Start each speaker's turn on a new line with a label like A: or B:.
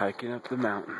A: hiking up the mountain.